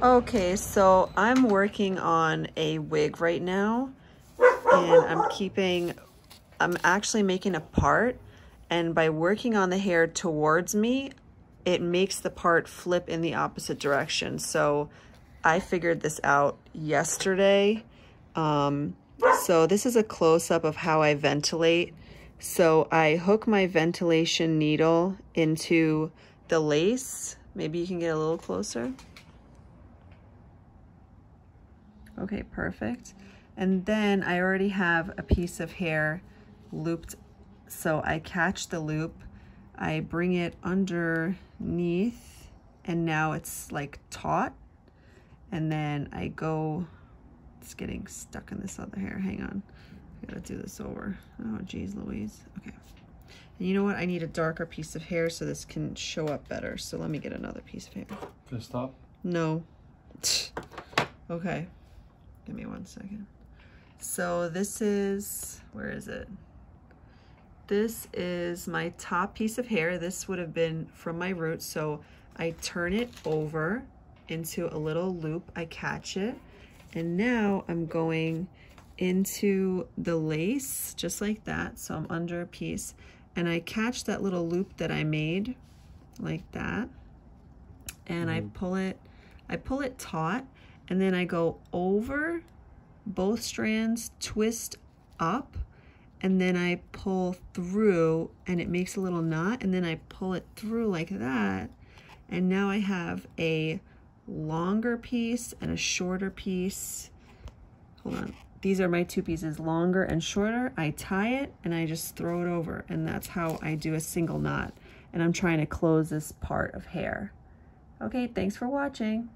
Okay, so I'm working on a wig right now and I'm keeping, I'm actually making a part and by working on the hair towards me, it makes the part flip in the opposite direction. So I figured this out yesterday. Um, so this is a close-up of how I ventilate. So I hook my ventilation needle into the lace. Maybe you can get a little closer. Okay, perfect. And then I already have a piece of hair looped. So I catch the loop, I bring it underneath, and now it's like taut. And then I go, it's getting stuck in this other hair. Hang on. I gotta do this over. Oh, geez, Louise. Okay. And you know what? I need a darker piece of hair so this can show up better. So let me get another piece of hair. Can I stop? No. okay. Give me one second. So this is, where is it? This is my top piece of hair. This would have been from my roots. So I turn it over into a little loop. I catch it. And now I'm going into the lace just like that. So I'm under a piece and I catch that little loop that I made like that. And mm. I pull it, I pull it taut and then I go over both strands, twist up, and then I pull through and it makes a little knot and then I pull it through like that. And now I have a longer piece and a shorter piece. Hold on. These are my two pieces, longer and shorter. I tie it and I just throw it over and that's how I do a single knot. And I'm trying to close this part of hair. Okay, thanks for watching.